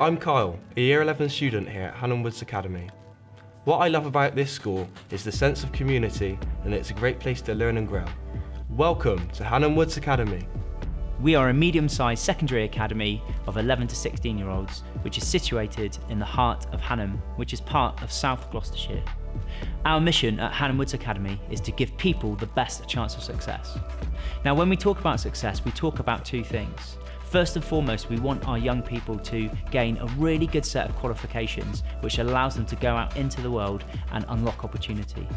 I'm Kyle, a Year 11 student here at Hanham Woods Academy. What I love about this school is the sense of community and it's a great place to learn and grow. Welcome to Hanham Woods Academy. We are a medium-sized secondary academy of 11 to 16 year olds, which is situated in the heart of Hanham, which is part of South Gloucestershire. Our mission at Hanham Woods Academy is to give people the best chance of success. Now, when we talk about success, we talk about two things. First and foremost, we want our young people to gain a really good set of qualifications which allows them to go out into the world and unlock opportunity.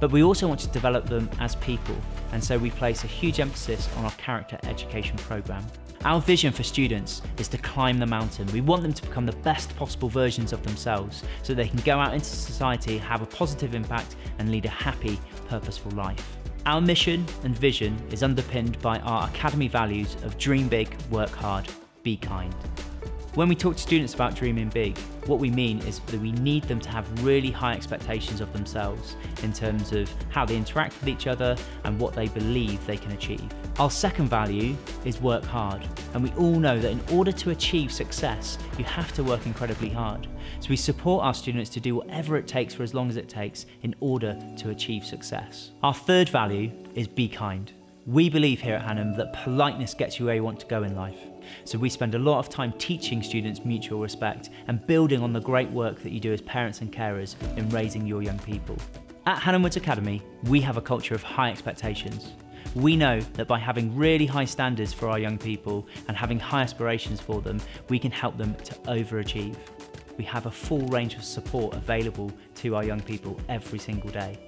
But we also want to develop them as people, and so we place a huge emphasis on our character education programme. Our vision for students is to climb the mountain. We want them to become the best possible versions of themselves so they can go out into society, have a positive impact, and lead a happy, purposeful life. Our mission and vision is underpinned by our academy values of dream big, work hard, be kind. When we talk to students about dreaming big, what we mean is that we need them to have really high expectations of themselves in terms of how they interact with each other and what they believe they can achieve. Our second value is work hard, and we all know that in order to achieve success, you have to work incredibly hard. So we support our students to do whatever it takes for as long as it takes in order to achieve success. Our third value is be kind. We believe here at Hanham that politeness gets you where you want to go in life. So we spend a lot of time teaching students mutual respect and building on the great work that you do as parents and carers in raising your young people. At Hanham Woods Academy, we have a culture of high expectations. We know that by having really high standards for our young people and having high aspirations for them, we can help them to overachieve. We have a full range of support available to our young people every single day.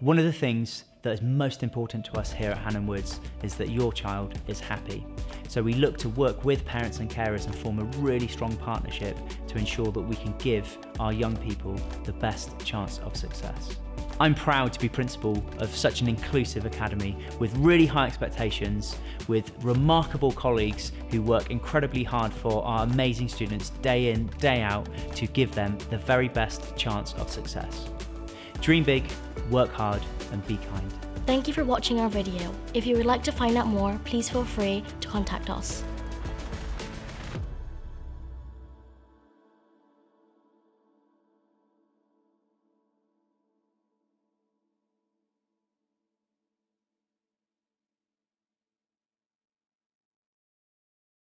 One of the things that is most important to us here at Hanham Woods is that your child is happy. So we look to work with parents and carers and form a really strong partnership to ensure that we can give our young people the best chance of success. I'm proud to be principal of such an inclusive academy with really high expectations, with remarkable colleagues who work incredibly hard for our amazing students day in, day out to give them the very best chance of success. Dream big, work hard, and be kind. Thank you for watching our video. If you would like to find out more, please feel free to contact us.